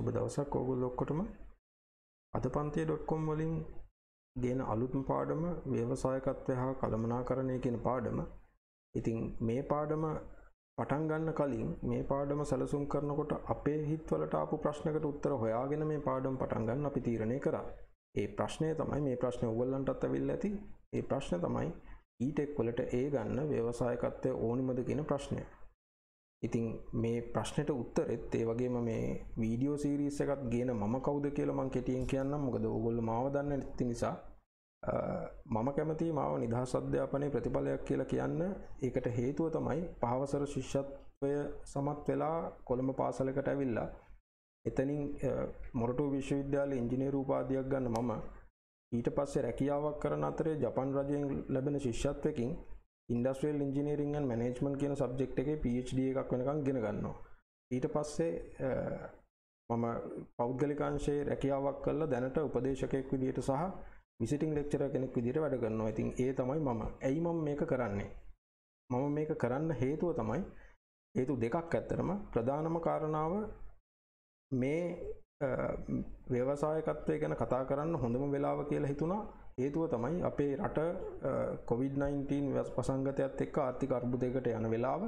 සුබ දවසක් ඕගොල්ලෝ ඔක්කොටම අද පන්තිය.com වලින් ගෙන අලුත්ම පාඩම ව්‍යවසායකත්වය හා කළමනාකරණය කියන පාඩම. ඉතින් මේ පාඩම පටන් ගන්න කලින් මේ පාඩම සැලසුම් කරනකොට අපේ හිත්වලට ආපු ප්‍රශ්නකට උත්තර හොයාගෙන මේ පාඩම පටන් ගන්න අපි තීරණය කරා. ඒ ප්‍රශ්නය තමයි මේ ප්‍රශ්නේ ඔයගොල්ලන්ටත් ඇවිල්ලා ඇති. ඒ ප්‍රශ්න තමයි ඊටෙක් වලට ඒ ගන්න ව්‍යවසායකත්වය ඕනිමද කියන ප්‍රශ්නය. ඉතින් මේ ප්‍රශ්නයට උත්තරෙත් ඒ වගේම මේ වීඩියෝ සීරීස් එකත් ගේන මම කවුද කියලා මං කෙටියෙන් කියන්නම්. මොකද ඕගොල්ලෝ මාව දන්නේ නැති නිසා. මම කැමති මාව නිදහස් අධ්‍යාපනයේ ප්‍රතිඵලයක් කියලා කියන්න. ඒකට හේතුව තමයි පහවසර ශිෂ්‍යත්වය සමත් වෙලා කොළඹ පාසලකට ඇවිල්ලා. එතනින් මොරටු විශ්වවිද්‍යාලයේ ඉංජිනේරු උපාධියක් ගන්න මම. ඊට පස්සේ රැකියාවක් කරන අතරේ ජපන් රජයෙන් ලැබෙන ශිෂ්‍යත්වයකින් ඉන්ඩස්ට්‍රියල් ඉංජිනේරිං ඇන්ඩ් මැනේජ්මන්ට් කියන සබ්ජෙක්ට් එකේ PhD එකක් වෙනකන් ගෙන ගන්නවා. ඊට පස්සේ මම පෞද්ගලික අංශයේ රැකියාවක් කළා දැනට උපදේශකයෙක් විදිහට සහ විසිටිං ලෙක්චරර් කෙනෙක් විදිහට වැඩ කරනවා. ඉතින් ඒ තමයි මම. ඇයි මම මේක කරන්නේ? මම මේක කරන්න හේතුව තමයි හේතු දෙකක් ඇත්තරම ප්‍රධානම කාරණාව මේ ව්‍යවසායකත්වය ගැන කතා කරන්න හොඳම වෙලාව කියලා හිතුණා හේතුව තමයි අපේ රට කොවිD-19 පසංගතයත් එක්ක ආර්ථික අර්බුදයකට යන වෙලාව.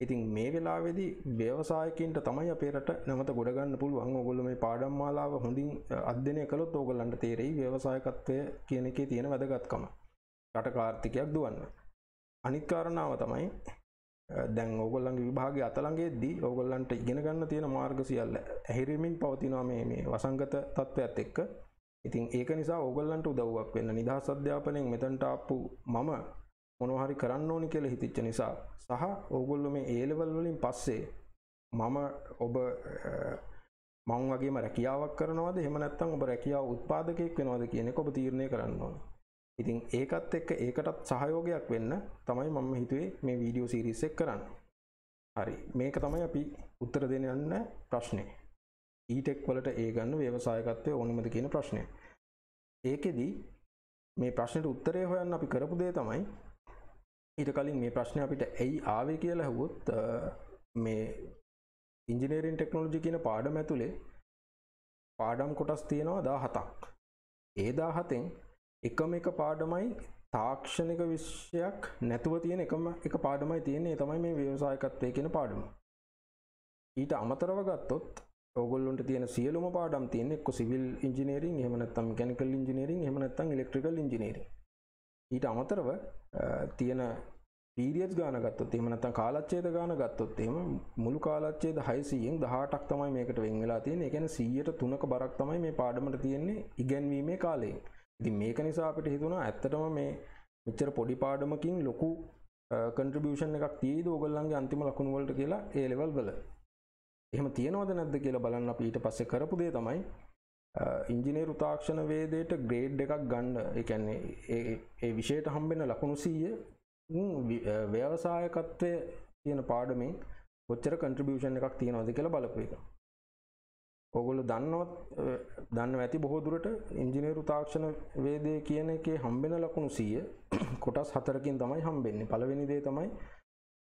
ඉතින් මේ වෙලාවේදී ව්‍යවසායකින්ට තමයි අපේ රට නැවත ගොඩගන්න පුළුවන්. ඕගොල්ලෝ මේ පාඩම් මාලාව හොඳින් අධ්‍යයනය කළොත් ඕගොල්ලන්ට තේරෙයි ව්‍යවසායකත්වය කියන එකේ තියෙන වැදගත්කම. රටක ආර්ථිකයක් දුවන්න. අනිත් කාරණාව තමයි දැන් ඕගොල්ලන්ගේ විභාගය අතළඟෙද්දී ඕගොල්ලන්ට ඉගෙන ගන්න තියෙන මාර්ග සියල්ල ඇහිරිමින් පවතිනවා මේ මේ වසංගත තත්ත්වයක් එක්ක. ඉතින් ඒක නිසා ඕගොල්ලන්ට උදව්වක් වෙන්න නිදහස් අධ්‍යාපනයෙන් මෙතනට ආපු මම මොනවා හරි කරන්න ඕනි කියලා හිතිච්ච නිසා සහ ඕගොල්ලෝ මේ A level වලින් පස්සේ මම ඔබ මං වගේම රැකියාවක් කරනවද එහෙම නැත්නම් ඔබ රැකියාව උත්පාදකයෙක් වෙනවද කියන එක ඔබ තීරණය කරන්න ඕනේ. ඉතින් ඒකත් එක්ක ඒකටත් සහයෝගයක් වෙන්න තමයි මම හිතුවේ මේ වීඩියෝ සීරීස් එක කරන්න. හරි මේක තමයි අපි උත්තර දෙන්න යන්න ප්‍රශ්නේ. ඊටෙක් වලට ඒ ගන්න ව්‍යවසායකත්වය ඕනිමද කියන ප්‍රශ්නය. ඒකෙදී මේ ප්‍රශ්නයට උත්තරය හොයන්න අපි කරපු දේ තමයි ඊට කලින් මේ ප්‍රශ්නය අපිට ඇයි ආවේ කියලා ඇහුවොත් මේ ඉංජිනේරින් ටෙක්නොලොජි කියන පාඩම ඇතුලේ පාඩම් කොටස් තියෙනවා 17ක්. ඒ 17න් එකම එක පාඩමයි තාක්ෂණික විෂයක් නැතුව තියෙන එකම එක පාඩමයි තියෙන්නේ තමයි මේ ව්‍යවසායකත්වය කියන පාඩම. ඊට අමතරව ගත්තොත් ඔගොල්ලොන්ට තියෙන සියලුම පාඩම් තියෙන එක්ක සිවිල් ඉංජිනේරින් එහෙම නැත්නම් මෙකැනිකල් ඉංජිනේරින් එහෙම නැත්නම් ඉලෙක්ට්‍රිකල් ඉංජිනේරින් ඊට අමතරව තියෙන පීරියඩ්ස් ගාන ගත්තොත් එහෙම නැත්නම් කාලච්ඡේද ගාන ගත්තොත් එහෙම මුළු කාලච්ඡේද 600න් 18ක් තමයි මේකට වෙන් වෙලා තියෙන්නේ. ඒ කියන්නේ 100ට 3ක බරක් තමයි මේ පාඩමට තියෙන්නේ ඉගෙනීමේ කාලයෙන්. ඉතින් මේක නිසා අපිට හිතුණා ඇත්තටම මේ මෙච්චර පොඩි පාඩමකින් ලොකු කන්ට්‍රිබියුෂන් එකක් තියෙයිද ඕගොල්ලන්ගේ අන්තිම ලකුණු වලට කියලා ඒ ලෙවල් වල. එහෙම තියෙනවද නැද්ද කියලා බලන්න අපි ඊට පස්සේ කරපු දේ තමයි ඉංජිනේරු තාක්ෂණ වේදයට ග්‍රේඩ් එකක් ගන්න ඒ කියන්නේ ඒ ඒ විෂයට හම්බෙන ලකුණු 100 ව්‍යවසායකත්වය කියන පාඩමෙන් කොච්චර කන්ට්‍රිබියුෂන් එකක් තියෙනවද කියලා බලපු එක. ඕගොල්ලෝ දන්නවත් දන්නව ඇති බොහෝ දුරට ඉංජිනේරු තාක්ෂණ වේදය කියන එකේ හම්බෙන ලකුණු 100 කොටස් හතරකින් තමයි හම්බෙන්නේ. පළවෙනි දේ තමයි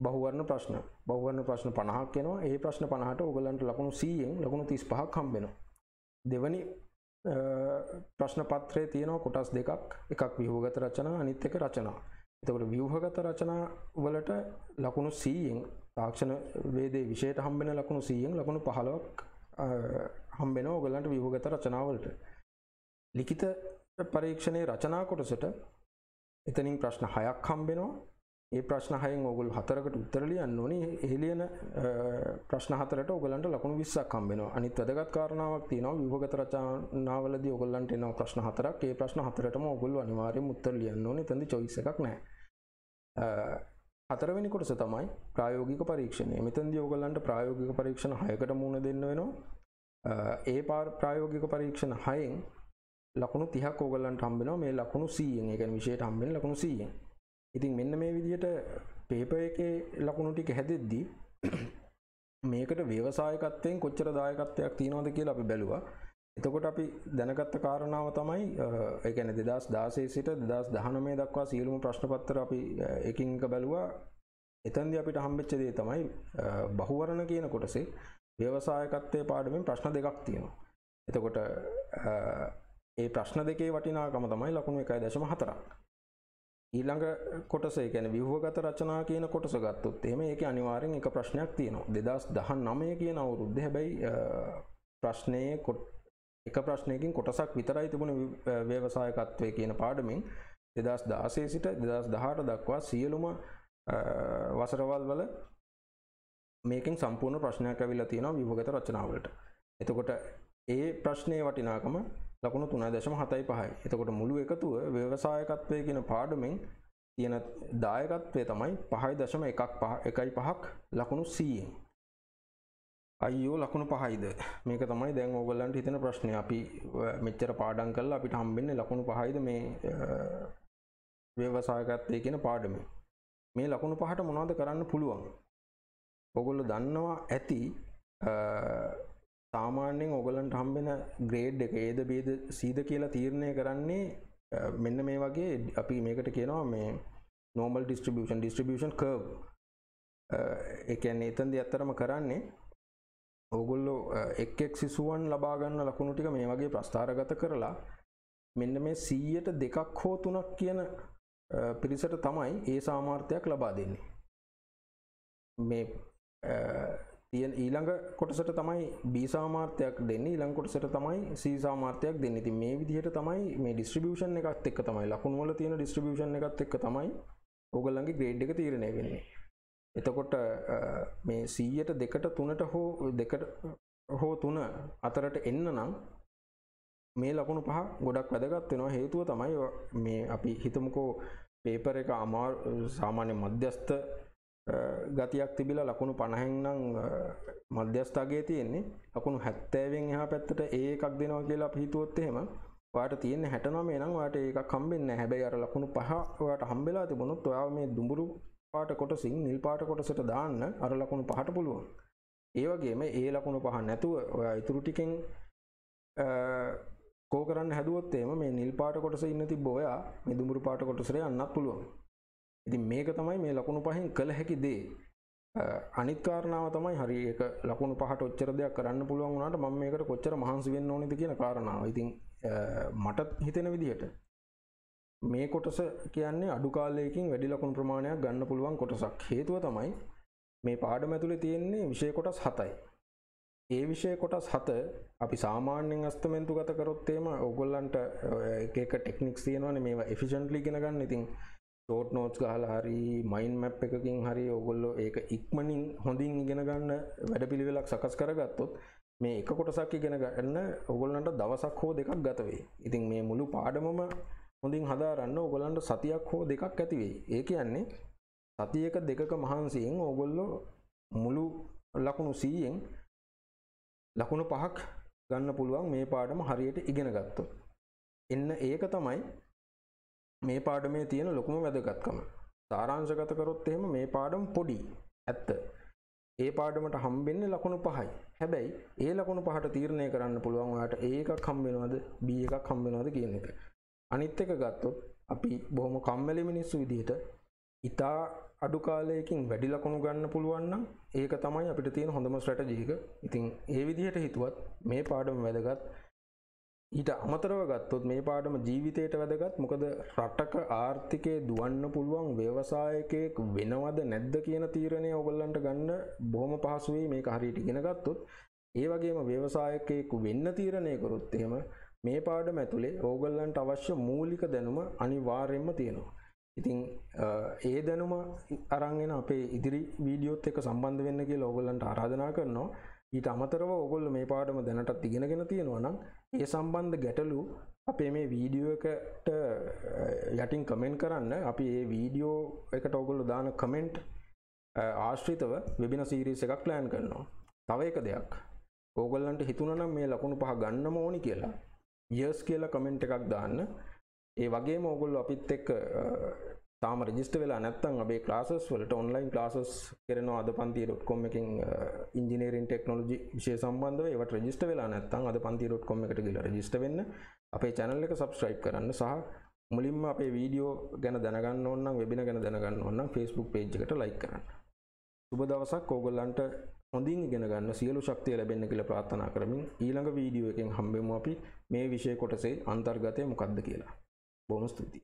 බහුවර්ණ ප්‍රශ්න බහුවර්ණ ප්‍රශ්න 50ක් එනවා. ඒ ප්‍රශ්න 50ට ඕගලන්ට ලකුණු 100න් ලකුණු 35ක් හම්බෙනවා. දෙවැනි ප්‍රශ්න පත්‍රයේ තියෙනවා කොටස් දෙකක්. එකක් ව්‍යුහගත රචනා අනිත් එක රචනා. එතකොට ව්‍යුහගත රචනා වලට ලකුණු 100න් තාක්ෂණ වේදේ විෂයට හම්බෙන ලකුණු 100න් ලකුණු 15ක් හම්බෙනවා ඕගලන්ට ව්‍යුහගත රචනා වලට. ලිඛිත පරීක්ෂණයේ රචනා කොටසට එතනින් ප්‍රශ්න 6ක් හම්බෙනවා. ඒ ප්‍රශ්න හයෙන් ඔගොල් හතරකට උත්තර ලියන්න ඕනේ. ඒ ලියන ප්‍රශ්න හතරට ඔයගලන්ට ලකුණු 20ක් හම්බ වෙනවා. අනිත් වැදගත් කාරණාවක් තියෙනවා ව්‍යුහගත රචනාවලදී ඔයගලන්ට එනවා ප්‍රශ්න හතරක්. ඒ ප්‍රශ්න හතරටම ඔයගොල්ලෝ අනිවාර්යයෙන්ම උත්තර ලියන්න ඕනේ. එතනදි choice එකක් නැහැ. හතරවෙනි කොටස තමයි ප්‍රායෝගික පරීක්ෂණය. මෙතනදී ඔයගලන්ට ප්‍රායෝගික පරීක්ෂණ 6කට මුහුණ දෙන්න වෙනවා. ඒ ප්‍රායෝගික පරීක්ෂණ 6න් ලකුණු 30ක් ඔයගලන්ට හම්බ වෙනවා. මේ ලකුණු 100න්. ඒ කියන්නේ විෂයට හම්බ වෙන ලකුණු 100න්. ඉතින් මෙන්න මේ විදිහට පේපර් එකේ ලකුණු ටික හැදෙද්දී මේකට ව්‍යවසායකත්වයෙන් කොච්චර දායකත්වයක් තියෙනවද කියලා අපි බැලුවා. එතකොට අපි දැනගත්ත කාරණාව තමයි ඒ කියන්නේ 2016 සිට 2019 දක්වා සියලුම ප්‍රශ්න පත්‍ර අපි එකින් එක බැලුවා. එතෙන්දී අපිට හම්බෙච්ච දේ තමයි බහුවර්ණ කියන කොටසේ ව්‍යවසායකත්වය පාඩමින් ප්‍රශ්න දෙකක් තියෙනවා එතකොට ඒ ප්‍රශ්න දෙකේ වටිනාකම තමයි ලකුණු එකයි දශම හතරක් ඊළඟ කොටස ගැන විහුවගත රචනා කියන කොටස ගත්තොත් එම ඒක අනිවාරෙන් එක ප්‍රශ්නයක් තියෙනවා. දෙදස් දහන් නමය කියන අවුරුද්ධ හැබැයි ප්‍රශ්නය කොට එක ප්‍රශ්නයකින් කොටසක් විතරයි තිබුණ ව්‍යවසායකත්වය කියන පාඩමින්. දෙදස් දාසේ සිට දෙදස් දහට දක්වා සියලුම වසරවල් වල මේකින් සම්පූර්ණ ප්‍රශ්නයක් ඇවිල්ලා තියෙනවා විභගත රචනාවලට. එතකොට ඒ ප්‍රශ්නය වටිනාකම ලකුණු තුන දශම හතයි පහයි. එතකොට මුළු එකතුව ව්‍යවසායකත්වය කියන පාඩුමෙන් තියෙන දායකත්වය තමයි පහයි දශම එකක් පහ එකයි පහක් ලකුණු සීයෙන්. අයියෝ ලකුණු පහයිද? මේක තමයි දැන් ඕගල්ලන්ට හිතන ප්‍රශ්නය අපි මෙච්චර පාඩන් කල්ලා අපිට හම්බෙන්නේ ලකුණු පහයිද මේ ව්‍යවසායකත්වය කියන පාඩම මේ ලකුණු පහට මොනවද කරන්න පුළුවන්? ඔගොල්ල දන්නවා ඇති සාමාන්‍යයෙන් ඔගලන්ට හම්බෙන ග්‍රේඩ් එක ඒද බේද සීද කියලා තීරණය කරන්නේ මෙන්න මේ වගේ අපි මේකට කියනවා මේ නෝමල් ඩිස්ට්‍රිබියෂන් ඩිස්ට්‍රිබියෂන් කර්ව් එකන්නේ එතන්දි ඇත්තරම කරන්නේ ඕගොල්ලෝ එක්ෙක් සිසුවන් ලබාගන්න ලකුණු ටික මේ වගේ ප්‍රස්ථාරගත කරලා මෙන්න මේ සීයට දෙකක් හෝ තුනක් කියන පිරිසට තමයි ඒ සාමාර්ථයක් ලබා දෙන්නේ. මේ තියන් ඊළඟ කොටසට තමයි බීසාමාර්ථයක් දෙන්න. ඊළං කොටසට තමයි සීසාමාර්ථයක් දෙන්න. ති මේ විදිහට තමයි මේ ඩිස්ට්‍රිබියෂන් එකත් එක් තමයි ලකුණුවල තියෙන ඩිස්ට්‍රිබියෂන් එකත් එක් තමයි ඕගල්ලන්ගේ ග්‍රේඩ් එක තීරණය වෙන්නේ. එතකොට මේ සීයට දෙකට තුනට හෝ දෙකට හෝ තුන අතරට එන්න නම් මේ ලකුණු පහ ගොඩක් වැදගත් වෙනවා. හේතුව තමයි මේ අපි හිතමුකෝ පේපර එක අමා සාමාන්‍ය මධ්‍යස්ථ ගතියක් තිබිලා ලකුණු පණහෙන්නම් මධ්‍යස්ථාගේ තියෙන්නේ. ලකුණු හැත්තෑවෙන් එහා පැත්තට ඒ එකක් දෙනවා කියලා පිහිතුවොත් එහෙම වාට තියෙන හැටනමේ නම් වාට ඒකක් හම්බෙන්න හැබැයි අර ලකුණු පහ ඔයාට හම්බෙලා තිබුණොත් ඔයා මේ දුඹුරු පාට කොටසින් නිල් පාට කොටසට දාන්න අර ලකුණු පහට පුළුවන්. ඒ වගේම ඒ ලකුණු පහ නැතුව ඔයා ඉතුරු ටිකෙන් කෝ කරන්න හැදුවොත් එම මේ නිල් පාට කොටස ඉන්න තිබ්බ ඔයා මේ දුඹුරු පාට කොටසට යන්නත් පුළුවන්. ඉතින් මේක තමයි මේ ලකුණු පහෙන් කළ හැකි දේ අනිත් කාරණාව තමයි හරි ඒක ලකුණු පහට ඔච්චර දෙයක් කරන්න පුළුවන් වුණාට මම මේකට කොච්චර මහන්සි වෙන්න ඕනේද කියන කාරණාව. ඉතින් මට හිතෙන විදිහට මේ කොටස කියන්නේ අඩු කාලයකින් වැඩි ලකුණු ප්‍රමාණයක් ගන්න පුළුවන් කොටසක්. හේතුව තමයි මේ පාඩම ඇතුලේ තියෙන්නේ විෂය කොටස් 7යි. ඒ විෂය කොටස් 7 අපි සාමාන්‍යයෙන් අස්තමෙන්තු ගත කරොත් එහෙම ඕගොල්ලන්ට එක එක ටෙක්නික්ස් තියෙනවානේ මේවා එෆිෂන්ට්ලි ඉගෙන ගන්න. ඉතින් ෂෝට් නෝට්ස් ගහලා හරි මයින් මැප් එකකින් හරි ඔගොල්ලෝ ඒක ඉක්මනින් හොඳින් ඉගෙන ගන්න වැඩපිළිවෙලක් සකස් කරගත්තොත් මේ එක කොටසක් ඉගෙන ගන්න ඔගොල්ලන්ට දවසක් හෝ දෙකක් ගත වෙයි. ඉතින් මේ මුළු පාඩමම හොඳින් හදාරන්න ඔයගොල්ලන්ට සතියක් හෝ දෙකක් ඇති වෙයි. ඒ කියන්නේ සතියක දෙකක මහන්සියෙන් ඕගොල්ලෝ මුළු ලකුණු 100න් ලකුණු පහක් ගන්න පුළුවන් මේ පාඩම හරියට ඉගෙන ගත්තොත්. එන්න ඒක තමයි මේ පාඩමේ තියෙන ලොකුම වැදගත්කම. සාරාංශගත කරොත් එහෙම මේ පාඩම පොඩි ඇත්ත. ඒ පාඩමට හම්බෙන්නේ ලකුණු පහයි. හැබැයි ඒ ලකුණු පහට තීරණය කරන්න පුළුවන් ඔයාට ඒ එකක් හම්බෙනවද B එකක් හම්බෙනවද කියන එක. අනිත් එක ගත්තොත් අපි බොහොම කම්මැලි මිනිස්සු විදිහට ඉතා අඩු කාලයකින් වැඩි ලකුණු ගන්න පුළුවන් නම් ඒක තමයි අපිට තියෙන හොඳම ස්ට්‍රැටජි එක. ඉතින් ඒ විදිහට හිතුවත් මේ පාඩම වැදගත්. ඊට අමතරව ගත්තොත් මේ පාඩම ජීවිතයට වැදගත් මොකද රටක ආර්ථිකය දුවන්න පුළුවන් ව්‍යවසායකයෙක් වෙනවද නැද්ද කියන තීරණය ඔගොල්ලන්ට ගන්න බොහොම පහසුවේ මේක හරියට ඉගෙන ගත්තොත් ඒ වගේම ව්‍යවසායකයෙකු වෙන්න තීරණය කරොත් එහෙම මේ පාඩම ඇතුලේ ඕගොල්ලන්ට අවශ්‍ය මූලික දැනුම අනිවාර්යයෙන්ම තියෙනවා. ඉතින් ඒ දැනුම අරන්ගෙන අපේ ඉදිරි වීඩියෝත් එක්ක සම්බන්ධ වෙන්න කියලා ඕගොල්ලන්ට ආරාධනා කරනවා. ඊට අමතරව ඔගොල්ල මේ පාඩම දැනටත් ඉගෙනගෙන තියෙනවා නම් ඒ සම්බන්ධ ගැටලු අපේ මේ වීඩියෝ එකට යටින් කමෙන්ට් කරන්න. අපි ඒ වීඩියෝ එකට ඔගොල්ලු දාන කමෙන්ට් ආශ්‍රිතව වෙබින සීරීස් එකක් ප්ලෑන් කරනවා. තව එක දෙයක්. ඕගොල්ලන්ට හිතුනනම් මේ ලකුණු පහ ගන්නම ඕනි කියලා. යස් කියලා කමෙන්ට් එකක් දාන්න. ඒ වගේම ඔගොල්ලු අපිත් එක්ක තාම රජිස්ට වෙලා නැත්තන් අපේ ක්ලාසස් වලට ඔන්ලයින් ක්ලාසස් කරන අද පන්ති.කොම් එකින් ඉංජිනේරින් ටෙක්නෝජි විශය සම්බන්ධව ඒවට රජිස්ට වෙලා නැත්තන් අද පන්ති.කොම් එකට කියලා රජිස්ට වෙන්න අපේ චැනල් එක සබස්ක්‍රයිබ් කරන්න සහ මුලින්ම අපේ වීඩියෝ ගැන දැනගන්න ඕන්නම් වෙබින ගැන දැනගන්න ඕන්නම් ෆස්බුක් පේජ් එකට ලයි කරන්න සුබ දවසක් ඕගොල්ලන්ට හොඳින් ඉගෙන ගන්න සියලු ශක්තිය ලැබෙන්න කියලා ප්‍රාර්ථනා කරමින් ඊළඟ වීඩියෝ එකෙන් හම්බෙමු අපි මේ විෂය කොටසේ අන්තර්ගතය මොකක්ද කියලා. බොහොම ස්තුතියි.